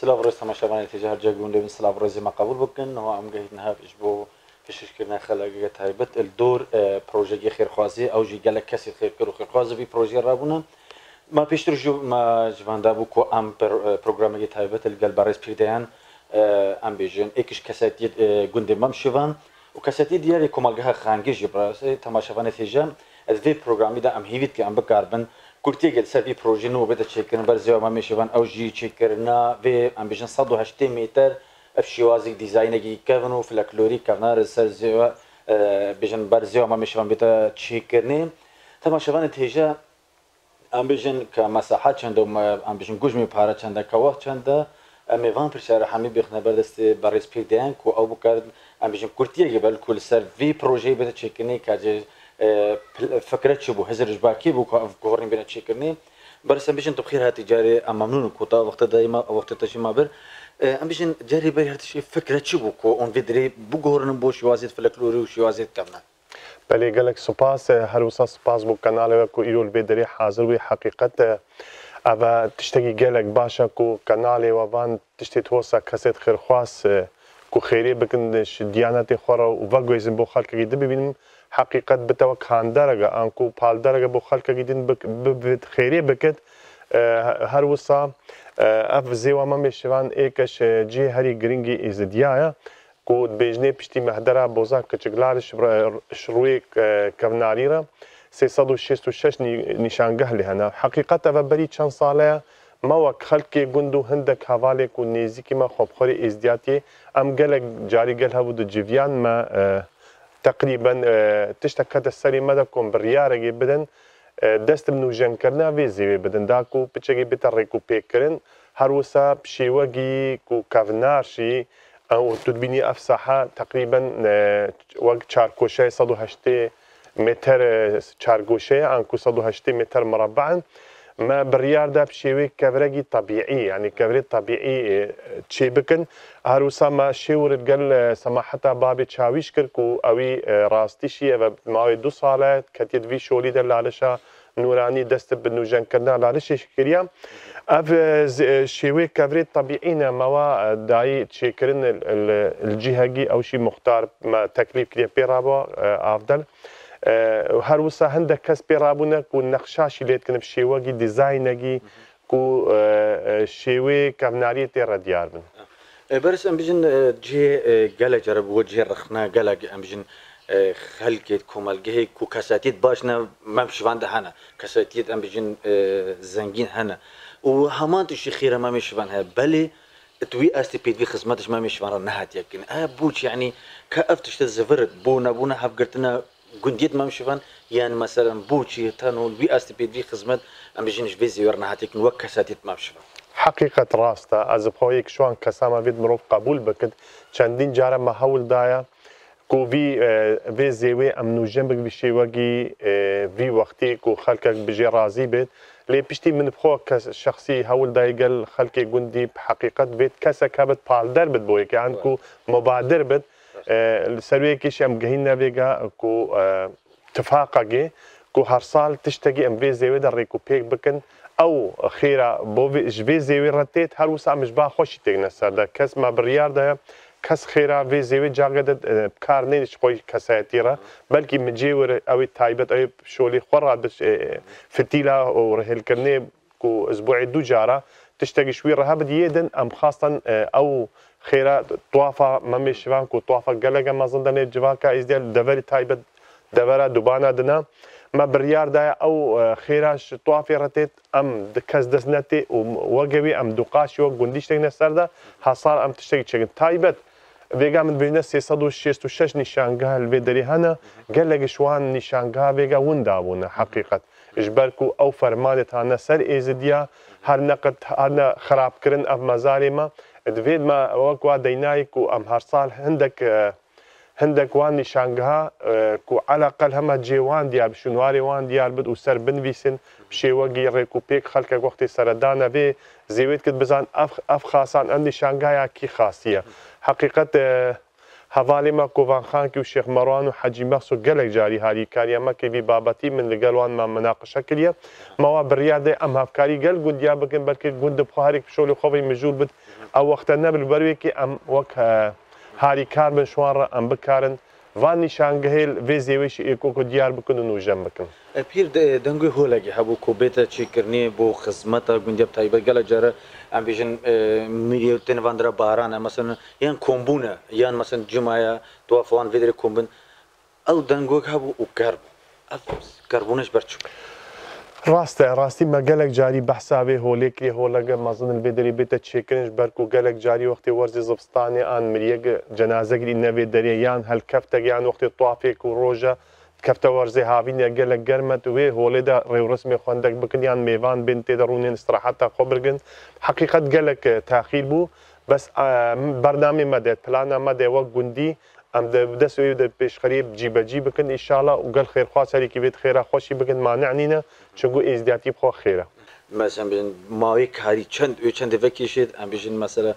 سلاف تماشاوان تجاه الجاقون من سلاف الرئيسي ما قبول بكن هو عم قهيد نهاب إجبو كشش كرنا خلاقة تايبت الدور بروجي خير خوازي أو جي قالك كسي خير كرو خير خوازي في بروجي رابونا ما پیشتر جو ما جوان دابو کو ام برنامه تایبت الگل برس پیدیان ام بیژن اکش کساتی گنده مم شوان و کساتی دیاری کمالگه خانگی جبراسی تماشاوان تیجان از دی برنامه دا ام هیوید که ام بکاربن Kurtiye gelse bir projenin o bede çekirin ber zevama meşevan ev jî çekirina ve em bêjin sed û heştê mêtr ev şîwazî dîzaynekî kevin û fleklorî kevna li ser zêwe bêjin ber zevama meşevan bête çêkirinê temaşevanê têje em bêjin ke meseha çend û em bêjin gujmê para çende kewah çende em êvan pirsyara hemî bêxine berdestê berêspêdeyên ku ew bikarin em bêjin kurtiyekê ber ku li ser vê projeyê bête çêkirinê kerce فكرت شبو هزر جباكي بو كورني بينا تشيكرني برسم بيجن تبخير هاتي جاري اما ممنون كوتا وقت دايما وقت تشي ما بر ام بيجن جاري بير هاتي فكرة شبو كو اون فيدري بو كورن بو شوازيت فلكلوري وشوازيت كمنا بلی گلک سپاس هر وسا سپاس بو کانال کو ایرول بدری حاضر وی حقیقت اوا تشتگی گلک باشا کو کانال و وان تشتی توسا کسیت خیرخواست کو خیری بکن دیانت خورا و وگویزن بو خلکی دی ببینیم hakikat bitewekhanderaga an ku palderege bo xelkekî din xêrê bikit her wisa ev zêwa memê şivan êkeş cî herî giringî êzidiya ye ku dibêjinê piştî mehdera boza kiçiklar ji rûyê kevnarî re 366 nîşangeh lê hene heqîqet ev berî çend sal ye ma wek xelkê gund û hindek hevalê ku nêzîkî me xwepxwerê êzdiyatiyê em gelek carî gel hebû di civiyan me تقریبا تشتە کە دە سەری مەدەکۆم بڕیارەگەی بدەن دەستم نوژەنکردنا وێ زیوێ بدن داک و پچێکی بتە ڕێک و پێکردن هەروەسا پشێوەگی و کاڤناشی ئەو تودبینی ئەفسەها تقریبا وەک چارکۆشای 1 متر چارگۆشەیە ئەنکو 1 متر مرەبعن. ما كفرجي طبيعي يعني تەبیعی طبيعي کەورێت آه، تەبیعی چێ بکن هەروسەمە شێورت گەل آه، سەماحەتا بابێ چاویش کرد و ئەوی ڕاستیشی آه، ئەوە ماوەی دو ساڵێت کەتێتوی شۆلی دە لالشە نورانی دەست شكريا نوژەنکردنا شيوي کریە طبيعي شێوەی کەورێت تەبیعینەمەوە دایی چێکردن او شي مختار تەکلیف کرێ پێڕابوە ئافدەل. هەروسا آه، هەندێک کەس پێڕابوونە و نەخشاشی لێتکنە شێوەگی دیزینەگی و آه، آه، شێوەیە کەمناریە تێڕە دیار بن. بەرز ئەم بژن جێ گەلە جەرە بۆ جێ ڕخنا گەلەگە ئەم بژن خەلکێت کۆمەلگەهەیە و کەساتیت باشە مەم شواندا هەنە کەساتیت ئەم بژن زەنگین هەنە و هەمان توشی خیرە مامی شوان هەیە بەلێ توی في خدمتش خزمەتش مامی شوانە نەهاتیەکن ئا بووچ یعنی کە ئەفتشتە بونا بونا نەبوونە هەفگرتنە گندیت مام مامشیوان یان يعني مثلا بوچی تنول بی است پید دی خدمت ام بجینش ویزی ورنهاتیک وک کساتیت مام مامشیوان حقیقت راسته از پایک شوان كسامة وید مروف قبول بکد چندین جارة ما حول دايا كو في في اه، زيوي ام نوجنبك بشي وقي في اه، وقتي كو خلقك بجي رازي بيت لي بشتي من بخوك شخصي هول دايقل خلقي قندي بحقيقة بيت كسا كابت بالدر بت بويك يعني کو مبادر بت سەروەیەکیشی ئەم گەهینە بێگا تفاقەگێ کو هەر ساڵ تشتێکی ئەمێ زێوێدا ڕێک و پێک بکەن ئەو خێرا بۆ ژێ زێوێ ڕەتێت هەرو سامش با خۆشی تێکنە سەردا کەس ما بڕاردایە کەس خێرا وێ زێوێ جاگەدە کار نێنش خۆی کەسایەتیرە بەلکی مجێوەرە ئەوەی تایبەت ئەوی شۆلی خۆڕا فتیلا و ڕهێلکردێ و زبوعی دوو جارە تشتێکی شوی ڕەها بدیێدن ئەم خاستن ئەو xeyra tuafa memi şivan ku tuafa gelege mezindan ê civaka êzdiyar deverî taybet devera dubana dina me biryar daye ew xêra ji tuafê retet em kes dest netê û wegewî em duqaş wek gundî tiştek ne ser de hesar em tiştekî çekin taybet vêga min bêhne sêsed û nîşangeha li vê derî hene gelekî ji wan nîşangeha vêga win dabûne heqîqet ژبەر و ئەو فەرمانێتانە سەر ئێزدیا هەر نەقت هەرە خراپکردن ئەم مەزارێمە دوێتمە ئەوەکوا دەینایک و ئەم هەرساڵ هەندێک هەندێک وان نیشانگەها و علاقل هەمە جێوان دیار بشنواری وان دیار بد و سەر بنویسن شێوەگی ڕێک و پێک خەلکە وەختی سەردانە بێ زیوێت کرد بزان ئەف خاسان ئەم نیشانگایە کی خاستیە حقیقت هەواڵێمە کۆڤانخانکی و شێخمەڕوان و حەجیمەخس و گەلێک جاری هاری کاریەمەکەبی بابەتی من لەگەلوانمان مناقشە کردە ماوە بریادێ ئەم هافکاری گەل گوندیا بکەن بەرکرد گوندە پهارێک پشۆلی خۆی مژور بت ئەو وەختە نەبل بەروێکی ئەم وەک هاری کار بن شووانڕە ئەم بکارن Van Nişangehil ve zeveşi ekoko Diyarbakır'ın ujem bakın. Pir dengü holagi habu kubeta çekirni bu hizmeta gündep tayba gala cara em bejin miliyotin vandra barana mesela yan kombuna yan mesela cumaya dua falan vedre kombun al dengü habu ukar. Af karbonaj berçuk. ڕاستە ڕاستیمە گەلک جاری بەحسابێ هۆلێکی هۆلەگە مەزنن بێدەری بێتە چێکنش بەرک و گەلک جاری وەختی وەرزی زبستانی ئان مریەک جەنازەگری نەبێ دەرێ یان هەلکەفتەک یان وەختی توافێک و ڕۆژە کەفتە وەرزی هاوینە گەلک گەرمەت وێ هۆلێدا ڕێورسمی خوندەك بکن یان میێوان بن تێدە ڕوونێن استراحەتە خۆ برگن حقیقت گەلک تاخیر بوو بەس بەرنامی مەدەێت پلانە مەدێ وەک گوندی ام ده دست وی ده پیش قریب جیب جی بکن ان شاء الله و گل خیر خواه سری که بیت خیره خوشی بکن مانع نینه چونگو ازدیاتی بخواه خیره مثلا بیشن ماوی کاری چند او چند وکیشید ام بیشن مثلا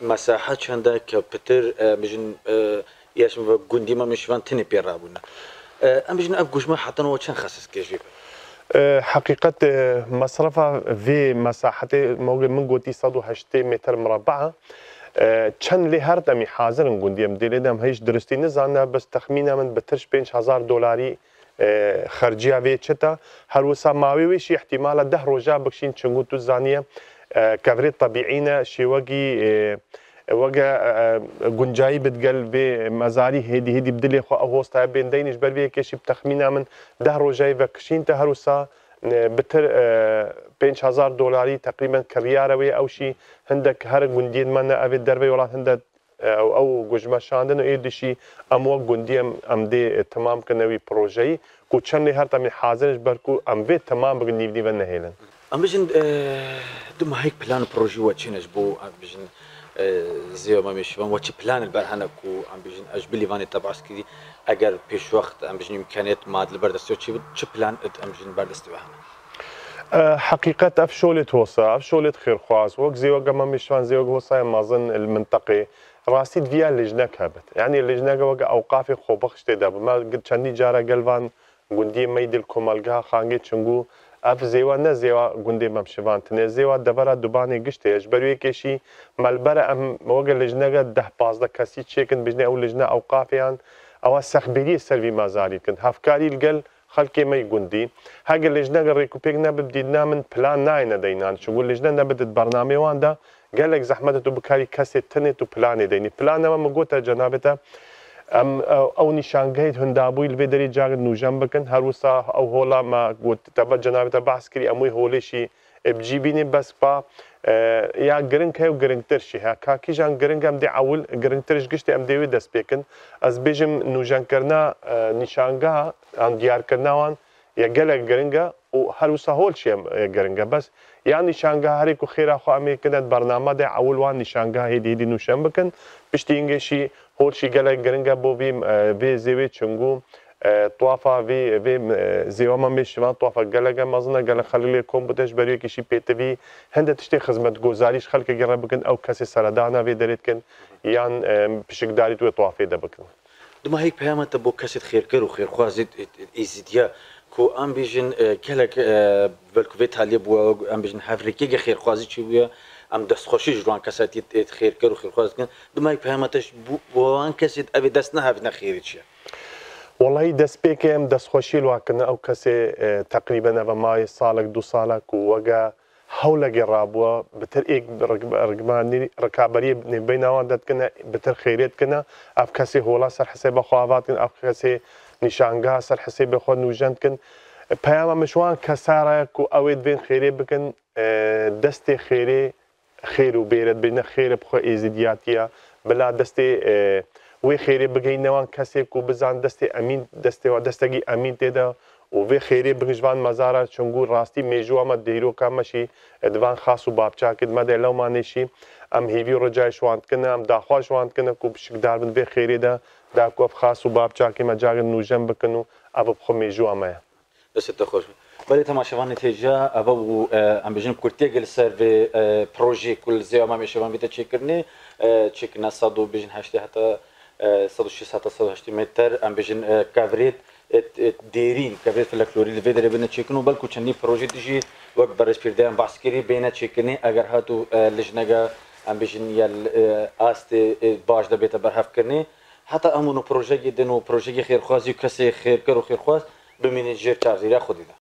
مساحه چنده که پتر بیشن یشم و گندی ما میشوان تنی پیر را بونه ام بیشن اب گوشما حتی نو چند خصیص کشید حقیقت مصرف في مساحة موجود من قوتي 180 متر مربعة چەند لێ هەر دەمی حاضرن گوندیم دێلێدەم هیچ درستی نزانە بەس تەخمینە من بەتر 5هزار دلاری خرجیا وێ چتا هەروەسا ماوەی وێشی احتیمالە ده ڕۆژا بکشین چنگوت تو زانیە کەورێت تەبیعینە شێوەگی وەگە گونجایی بتگەل بێ مەزاری هێدی هێدی بدلێ خۆ ئەو هۆستای بێندەینش بەرێ کێشی تەخمینە من ده ڕۆژای بەکشین تە هەروسا بتر 5هزار دلاری تقریبا کەریارەوەی ئەوشی هەندێک هەر گوندیمانە ئەوێت دەربەی وڵات هەندێک ئەو گوژمەشاندن و ئێدیشی ئەمۆ گوندیم ئەمدێ تەمامکردنەوەی پرۆژەی و چەندی هەر تەمی حازرش بەرکو ئەمبێت تەمام بگنیبنی بە نەهێنن. Ambition dum high plan proje wachin ajbu ambition زیو ممیش من وچی پلان البرهنه کو ام بیژن اج بلی وانی تبعس کی اگر پیش وقت ام بیژن امکانیت ماد البردستو چی چی پلان ات ام بیژن بردستو بهنه حقيقة أفشولت هوسا أفشولت خير خواز وك زي وقا ما مشوان زي وقا هوسا مازن المنطقي راسيد فيا اللجنة كابت يعني اللجنة وقا أوقافي خوبخش تيدا ما قد شاندي جارة قلبان قندي ميدي الكومالقها خانجي تشنقو اف زیوا نه زیوا گوندی مم شوانتنه زیوا دبره دوبانی گشته اش بروی کشی ملبره ام وگه لجنه ده پازده کسی چیکن بجنه او لجنه او قافیان او سخبیری سروی مازاری کن هفکاری لگل خەڵکی مەی گوندی هەگە لەژنەگە ڕێککوپێک نەبدید نامن پلان نایە دەینان چبوو لەژنە نەبدت بەرنمەواندا گەلێک زەحمەت و بکاری کەسێت تنێت و پلانێ دەینی پلانەوە مگوتە جەنابێتە ئەم ئەو نشانگەیت هەندابووی لەبێ دەری جاگ نوژەم بکەن هەروسا ئەو هۆڵا ما گوتتەبە جناوێتە باسکری ئەمووی هۆڵێشی ئەبجی بینێ بەس با یا گرنگ هەیە و گرنگترشی هە کاکیژان گرنگ ئەم دێ ئاول گرنگترش گشتی ئەم دەوێت دەست پێکن ئەس بێژم نوژانکردنا نیشانگا ئەم دیارکردناوان یە گەلە گرنگە و هەروسا هۆلچێم گەرنگە بەس یان نیشانگاهارێک و خێراخواامێ کردێت بەرنامەدە ئەولوان نیشانگاهی دیدی نوشەم بکەن پشتی ئینگەشی هۆلشی گەلێک گرنگە بۆ بیم بێ زێوێ چنگوم. توافا وی وی زیوما میشوان توافا گلگه مزنا گله خلیل کوم بودش بریو کیشی پیتوی هنده تشتی خدمت گزاریش خلک گره بکن او کسی سردانا وی درید کن یان پشکداری تو توافی ده بکن دما هیک پیامت بو کسی خیر کرو خیر خوازید ایزیدیا کو ام بیژن کلک ولکویت حالی بو ام بیژن هفریکی گه خیرخوازی چی بو ام دستخوشی جوان کساتی ات خیر کرو خیرخواز کن دمای پهمتش بو وان کسی ابي دست نه هفت نخیری چی والله دست پێکم دەستخۆشی لواکنە ئەو کەسێ تقریبە نەبە مای ساڵک دو ساڵک و وەگە هەولەگە ڕابووە بتر ئێک ڕگمانی ڕکابی نێبەی ناوان دەتکنە بتر خێرێتکنە ئەف کەسی هۆڵا سەر حسێ بەخوااباتن ئەف کەسێ نیشانگا سەر حسەی بەخۆ نوژەندکن پەیامە مشوان کەسارەک و ئەوێت بێن خێرێ بکەن دەستێ خێرێ خێر و بێرت بێنە خێرە بخۆ ئێزیدیاتە بلا دەستێ وی خێرێ بگەینەوە کەسێک و بزان دەستی ئەمین دەستێەوە دەستەگی ئەمین تێدا و وی خیری بنجوان مزارا چونگو راستی میجو اما دیرو کامشی ادوان خاص و بابچا کد مده لو مانشی ام هیوی رجای شواند کنه ام داخوا شواند کنه کو بشکدار بن وی خیری ده دا کو خاص و بابچا کی مجاغ نوجم بکنو اب بخو میجو اما دست خوش بله تماشاوان تیجا اب او ام بجن کورتی گل سر و پروژه کل زی امام شوان بیت چیکرنی چیک نسادو بجن هشته حتی 1600 تا 1800 متر ام بجن کاورید derin kafesle kloril ve dere bine çekinu bel kuçenî proje dijî wek berespirdeyan bahs kirî bêne çekinî eger hatu eh, lijnega em bêjin yel eh, astê eh, baş de bête berhevkirinê heta em û projeyê din û projeyê xêrxwazî û kesê xêrkar û xêrxwaz bi menêjer çarzîra xwedî de